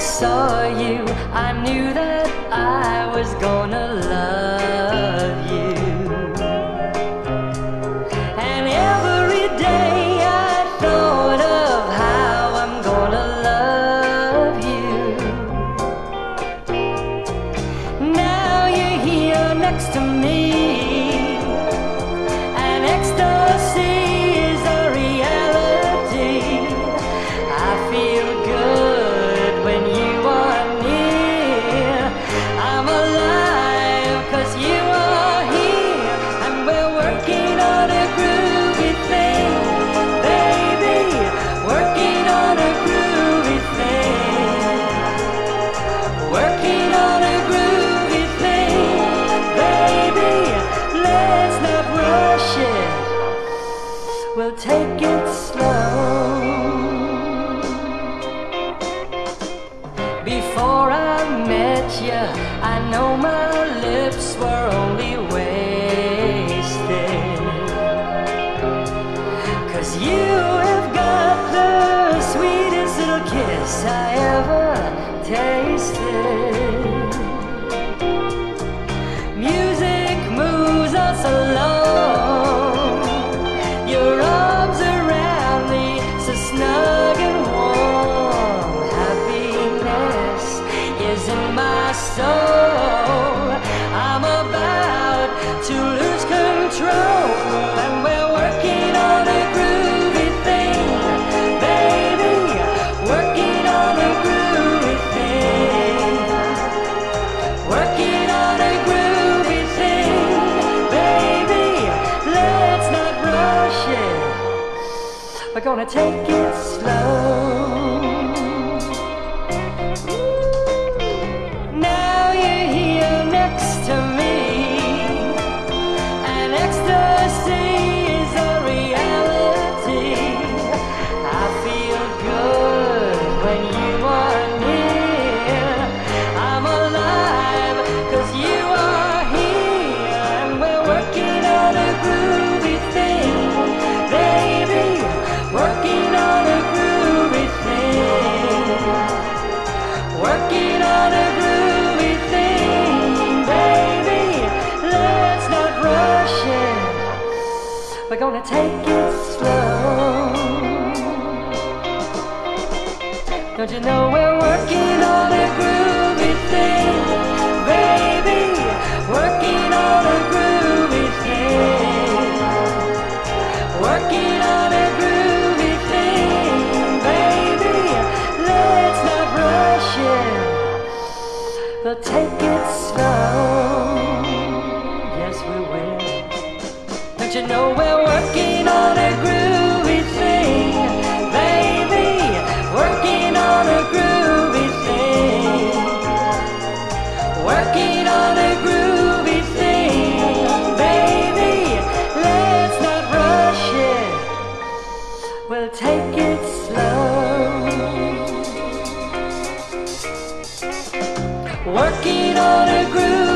saw you, I knew that I was gonna love you. And every day I thought of how I'm gonna love you. Now you're here next to me, take it slow. Before I met you, I know my lips were only wasted. Cause you have got the sweetest little kiss I ever tasted. We're gonna take it slow. We're gonna take it slow. Don't you know we're working on a groovy thing, baby? Working on a groovy thing. Working on a groovy thing, baby. Let's not rush it. We'll take working on a groove.